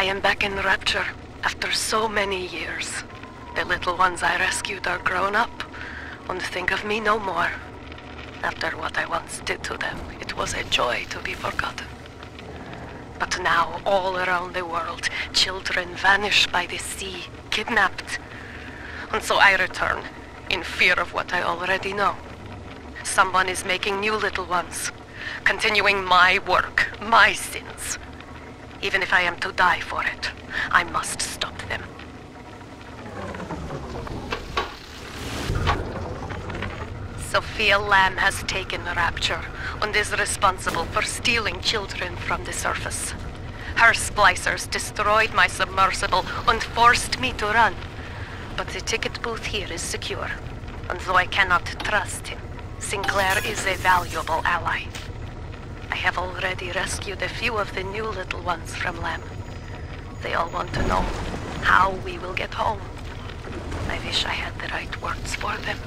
I am back in Rapture after so many years. The little ones I rescued are grown up and think of me no more. After what I once did to them, it was a joy to be forgotten. But now, all around the world, children vanish by the sea, kidnapped. And so I return, in fear of what I already know. Someone is making new little ones, continuing my work, my sins. Even if I am to die for it, I must stop them. Sophia Lamb has taken Rapture and is responsible for stealing children from the surface. Her splicers destroyed my submersible and forced me to run. But the ticket booth here is secure, and though I cannot trust him, Sinclair is a valuable ally. I have already rescued a few of the new little ones from Lamb. They all want to know how we will get home. I wish I had the right words for them.